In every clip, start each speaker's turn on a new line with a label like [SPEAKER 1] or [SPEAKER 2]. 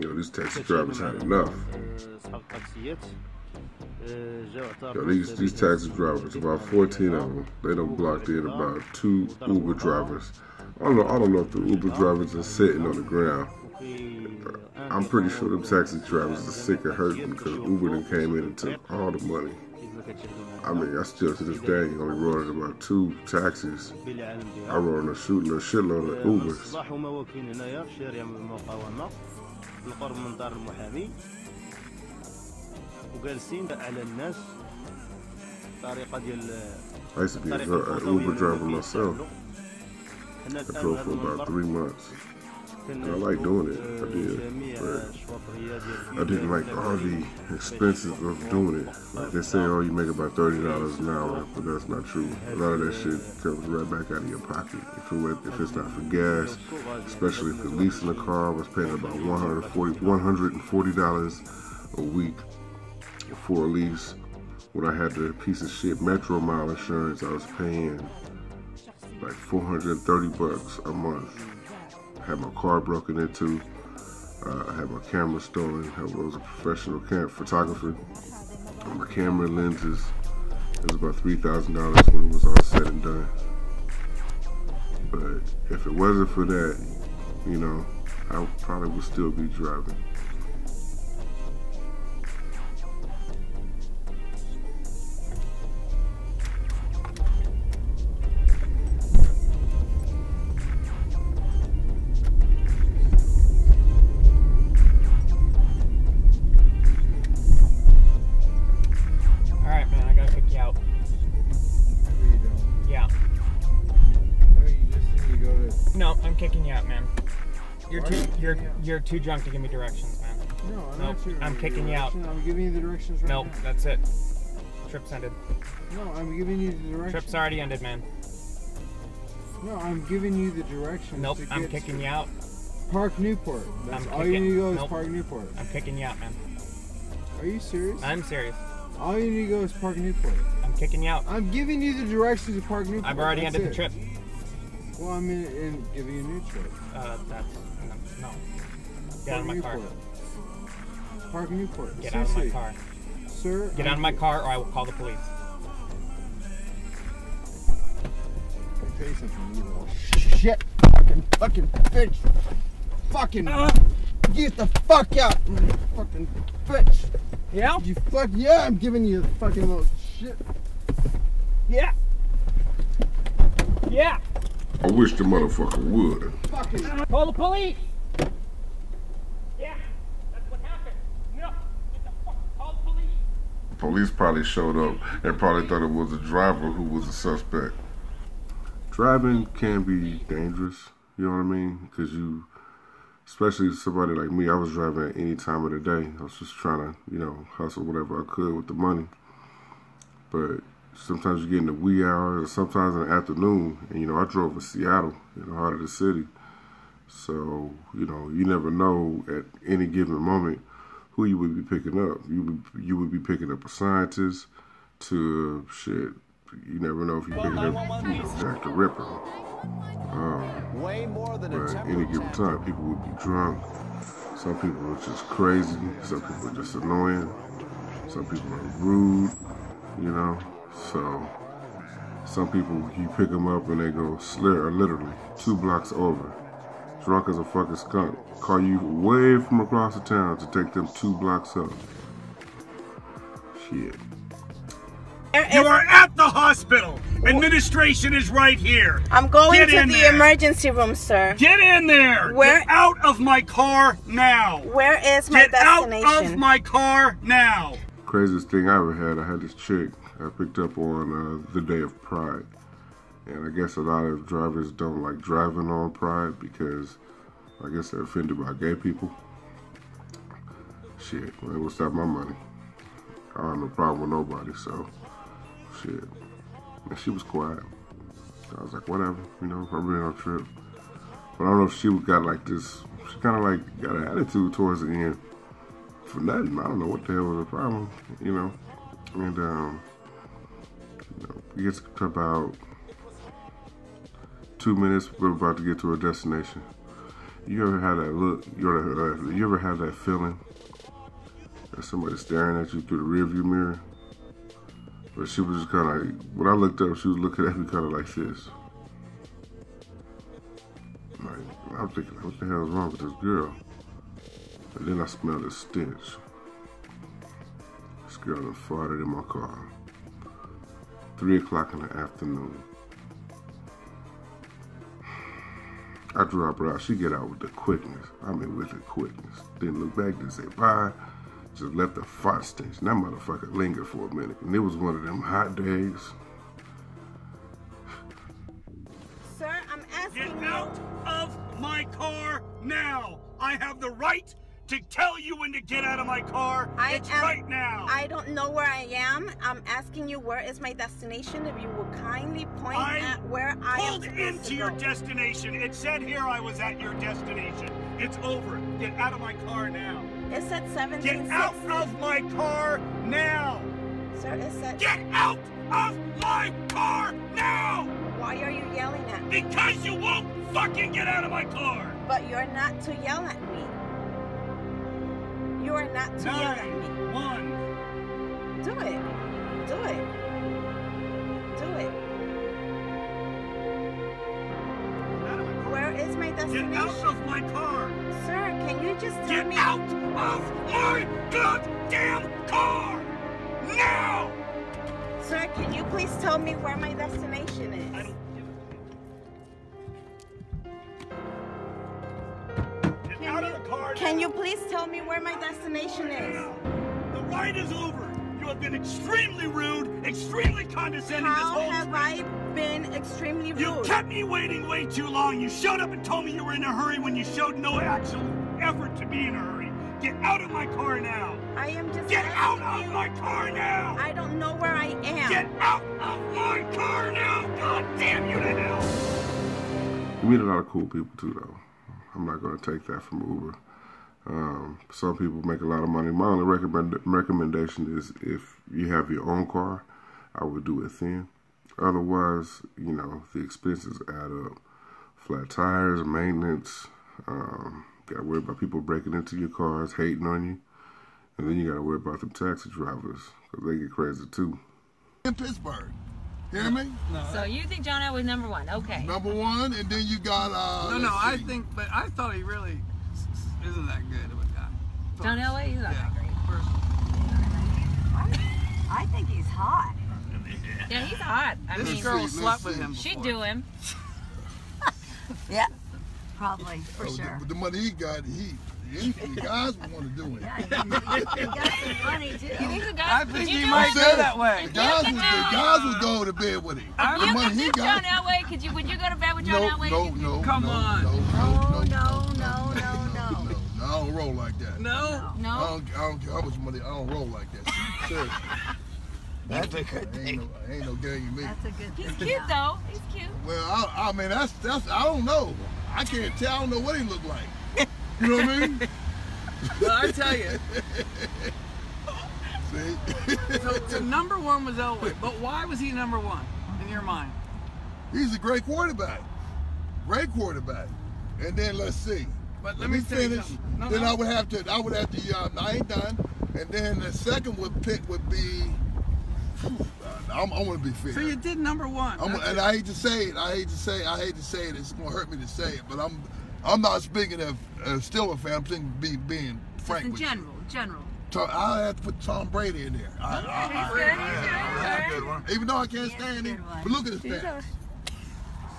[SPEAKER 1] Yo, these taxi drivers had enough. Yo, these, these taxi drivers, about 14 of them, they don't blocked in about two Uber drivers. I don't know, I don't know if the Uber drivers are sitting on the ground. I'm pretty sure them taxi drivers are sick of hurting because Uber then came in and took all the money. I mean, I still to this day only rode about two taxis. I rode a shooting a shitload of Ubers.
[SPEAKER 2] بالقرب من دار المحامي وجالسين على الناس الطريقة ديال
[SPEAKER 1] I used to be a,
[SPEAKER 2] الطريقة
[SPEAKER 1] dri- an
[SPEAKER 2] الفوضوية
[SPEAKER 1] Uber
[SPEAKER 2] اللي
[SPEAKER 1] driver
[SPEAKER 2] هما
[SPEAKER 1] myself.
[SPEAKER 2] كيستعملوا. حنا
[SPEAKER 1] I
[SPEAKER 2] الآن
[SPEAKER 1] drove
[SPEAKER 2] هذا
[SPEAKER 1] for about
[SPEAKER 2] المنبر
[SPEAKER 1] three months. I like doing it. I did. But I didn't like all the expenses of doing it. Like they say, oh, you make about $30 an hour, but that's not true. A lot of that shit comes right back out of your pocket. If, it, if it's not for gas, especially if you're leasing a car, I was paying about $140, $140 a week for a lease. When I had the piece of shit Metromile insurance, I was paying like 430 bucks a month had my car broken into. Uh, I had my camera stolen. I was a professional photographer. My camera lenses. It was about three thousand dollars when it was all said and done. But if it wasn't for that, you know, I probably would still be driving.
[SPEAKER 3] You're too
[SPEAKER 4] you
[SPEAKER 3] you're
[SPEAKER 4] kicking me out?
[SPEAKER 3] you're too drunk to give me directions, man.
[SPEAKER 4] No, I'm
[SPEAKER 3] Nope,
[SPEAKER 4] not
[SPEAKER 3] I'm kicking you out.
[SPEAKER 4] I'm giving you the directions right
[SPEAKER 3] Nope,
[SPEAKER 4] now.
[SPEAKER 3] that's it. Trip's ended.
[SPEAKER 4] No, I'm giving you the directions.
[SPEAKER 3] Trip's already ended, man.
[SPEAKER 4] No, I'm giving you the directions.
[SPEAKER 3] Nope, I'm kicking
[SPEAKER 4] to
[SPEAKER 3] you out.
[SPEAKER 4] Park Newport. That's all you need to go is. Park Newport.
[SPEAKER 3] I'm kicking you out, man.
[SPEAKER 4] Are you serious?
[SPEAKER 3] I'm serious.
[SPEAKER 4] all you need to go is Park Newport.
[SPEAKER 3] I'm kicking you out.
[SPEAKER 4] I'm giving you the directions to Park Newport.
[SPEAKER 3] I've already
[SPEAKER 4] That's
[SPEAKER 3] ended the trip.
[SPEAKER 4] Well, I'm in, in giving you a new trip.
[SPEAKER 3] Uh, that's no. no. Get out of
[SPEAKER 4] Park
[SPEAKER 3] my car.
[SPEAKER 4] Newport. Park Newport.
[SPEAKER 3] Get out of my car.
[SPEAKER 4] Sir,
[SPEAKER 3] Get
[SPEAKER 4] I'm
[SPEAKER 3] out of my car, or I will call the police.
[SPEAKER 4] Let me you little shit fucking fucking bitch. Fucking get the fuck out, fucking bitch.
[SPEAKER 3] Yeah.
[SPEAKER 4] You fuck yeah, I'm giving you the fucking little shit.
[SPEAKER 3] Yeah. Yeah.
[SPEAKER 1] I wish the motherfucker would.
[SPEAKER 3] Call the police. Yeah. That's what happened. No. Get the fuck. Call the police.
[SPEAKER 1] Police probably showed up and probably thought it was a driver who was a suspect. Driving can be dangerous, you know what I mean? Because you, especially somebody like me, I was driving at any time of the day. I was just trying to, you know, hustle whatever I could with the money. But sometimes you get in the wee hours, or sometimes in the afternoon. And you know, I drove in Seattle, in the heart of the city. So you know, you never know at any given moment who you would be picking up. You would you would be picking up a scientist to shit. You never know if you're picking up you know, Jack the Ripper. Um,
[SPEAKER 5] Way more than
[SPEAKER 1] but
[SPEAKER 5] temper
[SPEAKER 1] any given time, people would be drunk. Some people are just crazy. Some people are just annoying. Some people are rude. You know, so some people you pick them up and they go slur literally two blocks over, drunk as a fucking skunk. Call you way from across the town to take them two blocks up. Shit.
[SPEAKER 6] You are at the hospital. Administration is right here.
[SPEAKER 7] I'm going
[SPEAKER 6] Get
[SPEAKER 7] to the
[SPEAKER 6] there.
[SPEAKER 7] emergency room, sir.
[SPEAKER 6] Get in there.
[SPEAKER 7] Where-
[SPEAKER 6] Get out of my car now.
[SPEAKER 7] Where is my
[SPEAKER 6] Get out of my car now.
[SPEAKER 1] Craziest thing I ever had, I had this chick I picked up on uh, the day of Pride. And I guess a lot of drivers don't like driving on Pride because I guess they're offended by gay people. Shit, well, it will stop my money. I don't have no problem with nobody, so shit. And she was quiet. I was like, whatever, you know, I'm really on a trip. But I don't know if she got like this, she kind of like got an attitude towards the end for nothing. I don't know what the hell was the problem, you know. And um, you know, it gets to about two minutes. We're about to get to our destination. You ever had that look? You ever, uh, you ever had that feeling that somebody's staring at you through the rearview mirror? But she was just kind of like, when I looked up, she was looking at me kind of like this. Like, I'm thinking, what the hell is wrong with this girl? And then I smelled a stench. This girl done farted in my car. Three o'clock in the afternoon. I drop her out. She get out with the quickness. I mean, with the quickness. Didn't look back, didn't say bye. Just left the fart stench. And that motherfucker lingered for a minute. And it was one of them hot days.
[SPEAKER 7] Sir, I'm
[SPEAKER 6] Get
[SPEAKER 7] asking you.
[SPEAKER 6] out of my car now! I have the right to tell you when to get out of my car.
[SPEAKER 7] I
[SPEAKER 6] it's
[SPEAKER 7] am-
[SPEAKER 6] right now.
[SPEAKER 7] I don't know where I am. I'm asking you where is my destination. If you will kindly point
[SPEAKER 6] I
[SPEAKER 7] at where I am
[SPEAKER 6] pulled into
[SPEAKER 7] to
[SPEAKER 6] your destination. It said here I was at your destination. It's over. Get out of my car now.
[SPEAKER 7] It said
[SPEAKER 6] Get out of my car now!
[SPEAKER 7] Sir, it said.
[SPEAKER 6] Get out of my car now!
[SPEAKER 7] Why are you yelling at me?
[SPEAKER 6] Because you won't fucking get out of my car!
[SPEAKER 7] But you're not to yell at me. You are not to yell at.
[SPEAKER 6] Nine, one.
[SPEAKER 7] Do it. Do it. Do it.
[SPEAKER 6] Get out of my car.
[SPEAKER 7] Where is my
[SPEAKER 6] Get
[SPEAKER 7] destination?
[SPEAKER 6] out of my car!
[SPEAKER 7] Sir, can you just tell
[SPEAKER 6] Get
[SPEAKER 7] me?
[SPEAKER 6] out of my goddamn car! Now!
[SPEAKER 7] Sir, can you please tell me where my destination
[SPEAKER 6] I
[SPEAKER 7] is?
[SPEAKER 6] don't
[SPEAKER 7] Can you please tell me where my destination is?
[SPEAKER 6] The ride is over. You have been extremely rude, extremely condescending this
[SPEAKER 7] How
[SPEAKER 6] whole
[SPEAKER 7] have
[SPEAKER 6] trip.
[SPEAKER 7] I been extremely rude?
[SPEAKER 6] You kept me waiting way too long. You showed up and told me you were in a hurry when you showed no actual effort to be in a hurry. Get out of my car now.
[SPEAKER 7] I am just
[SPEAKER 6] Get out of
[SPEAKER 7] you.
[SPEAKER 6] my car now.
[SPEAKER 7] I don't know where I am.
[SPEAKER 6] Get out of my car now. God damn you to hell.
[SPEAKER 1] You meet a lot of cool people too, though. I'm not going to take that from Uber. Um, some people make a lot of money. My only recommend- recommendation is if you have your own car, I would do it then. Otherwise, you know, the expenses add up. Flat tires, maintenance, um, got to worry about people breaking into your cars, hating on you. And then you got to worry about them taxi drivers because they get crazy too.
[SPEAKER 5] in Pittsburgh. Hear me?
[SPEAKER 8] So you think John Elway was number one? Okay.
[SPEAKER 5] Number one, and then you got uh.
[SPEAKER 9] No, no,
[SPEAKER 5] let's
[SPEAKER 9] I think, but I thought he really s- s- isn't that good of a guy.
[SPEAKER 8] John Elway, he's not
[SPEAKER 9] Yeah,
[SPEAKER 8] that great.
[SPEAKER 9] personally.
[SPEAKER 10] I think he's hot.
[SPEAKER 8] Yeah, he's hot. I
[SPEAKER 9] This
[SPEAKER 8] mean,
[SPEAKER 9] girl slept with him.
[SPEAKER 8] she'd do him.
[SPEAKER 10] Yeah. Probably, for
[SPEAKER 5] Oh,
[SPEAKER 10] sure.
[SPEAKER 5] the, the money he got, he, he the guys would want to do it.
[SPEAKER 10] Yeah, he, he got some money too.
[SPEAKER 8] You think the
[SPEAKER 9] I think
[SPEAKER 8] you
[SPEAKER 9] he might
[SPEAKER 8] it?
[SPEAKER 9] go that way.
[SPEAKER 5] The guys would, the guys would go to bed with him.
[SPEAKER 9] I-
[SPEAKER 5] The
[SPEAKER 8] You
[SPEAKER 5] money he
[SPEAKER 8] do John. Elway. Could you? Would you go to bed with John
[SPEAKER 5] No,
[SPEAKER 8] Elway?
[SPEAKER 5] no,
[SPEAKER 8] If you-
[SPEAKER 5] no,
[SPEAKER 9] Come
[SPEAKER 5] no,
[SPEAKER 9] on.
[SPEAKER 5] no, no,
[SPEAKER 10] Oh,
[SPEAKER 5] no,
[SPEAKER 10] no, no, no, no.
[SPEAKER 5] No. I don't roll like that.
[SPEAKER 9] No.
[SPEAKER 5] I
[SPEAKER 8] No.
[SPEAKER 5] don't, I don't care how much money. I don't roll like that. Seriously.
[SPEAKER 10] That's a good
[SPEAKER 5] I ain't no, ain't no game in me.
[SPEAKER 10] That's a good
[SPEAKER 8] He's
[SPEAKER 10] thing.
[SPEAKER 8] cute though. He's cute.
[SPEAKER 5] Well, I, I mean, that's that's. I don't know. I can't tell. I don't know what he looked like. You know what I mean?
[SPEAKER 9] But I tell you,
[SPEAKER 5] See,
[SPEAKER 9] so, so number one was Elway, but why was he number one in your mind?
[SPEAKER 5] he's a great quarterback. Great quarterback. And then let's see.
[SPEAKER 9] But
[SPEAKER 5] Let, me
[SPEAKER 9] tell you
[SPEAKER 5] finish.
[SPEAKER 9] No,
[SPEAKER 5] then
[SPEAKER 9] no.
[SPEAKER 5] I would have to. I would have to. Uh, I ain't done. And then the second would pick would be. I'm, I want to be fair.
[SPEAKER 9] So you did number one.
[SPEAKER 5] I'm, and
[SPEAKER 9] it.
[SPEAKER 5] I hate to say it. I hate to say. I hate to say it. It's gonna hurt me to say it, but I'm. I'm not speaking of uh, still a fan. I'm saying be, being frank
[SPEAKER 10] in
[SPEAKER 5] with
[SPEAKER 10] general, general.
[SPEAKER 5] you. So I have to put Tom Brady in there. I, I,
[SPEAKER 10] He's good, he's good.
[SPEAKER 5] even though I can't stand him, but look at his stats.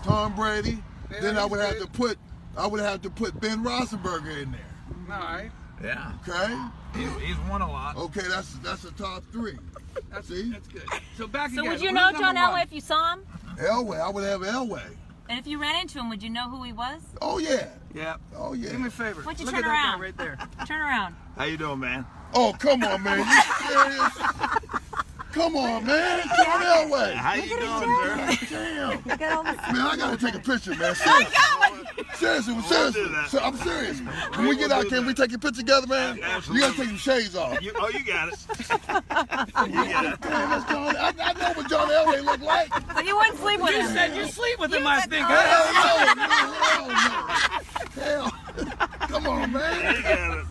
[SPEAKER 5] Tom Brady. then I would have to put. I would have to put Ben Roethlisberger in there.
[SPEAKER 9] All right.
[SPEAKER 11] Yeah,
[SPEAKER 5] Okay.
[SPEAKER 11] he's, he's won a lot.
[SPEAKER 5] Okay. That's that's the top three.
[SPEAKER 9] That's,
[SPEAKER 5] See?
[SPEAKER 9] that's good. So back
[SPEAKER 8] So
[SPEAKER 9] again.
[SPEAKER 8] would you know
[SPEAKER 9] number
[SPEAKER 8] John
[SPEAKER 9] one?
[SPEAKER 8] Elway if you saw him?
[SPEAKER 5] Elway. I would have Elway.
[SPEAKER 8] And if you ran into him, would you know who he was?
[SPEAKER 5] Oh yeah.
[SPEAKER 9] Yeah.
[SPEAKER 5] Oh yeah.
[SPEAKER 9] Do me a favor.
[SPEAKER 8] Why don't you
[SPEAKER 9] Look
[SPEAKER 8] turn around?
[SPEAKER 9] right there.
[SPEAKER 8] Turn around.
[SPEAKER 11] How you doing, man?
[SPEAKER 5] Oh come on, man. You serious? Come on, man. It's John Elway.
[SPEAKER 11] How you doing, sir?
[SPEAKER 5] Damn.
[SPEAKER 10] Look at all the
[SPEAKER 5] Man, I gotta take a picture, man. Seriously. Seriously,
[SPEAKER 11] We'll
[SPEAKER 5] seriously.
[SPEAKER 11] do that.
[SPEAKER 5] So- I'm serious. When we get out, can we take a picture together, man?
[SPEAKER 11] Absolutely.
[SPEAKER 5] You gotta take your shades off.
[SPEAKER 11] You, oh, you got it. you got it.
[SPEAKER 5] Man, that's John, I, I know what John Elway looked like.
[SPEAKER 8] So you wouldn't sleep with
[SPEAKER 9] You
[SPEAKER 8] him?
[SPEAKER 9] said you sleep with him, I think.
[SPEAKER 5] Hell no. Hell no. Hell. on, man.
[SPEAKER 11] You got it.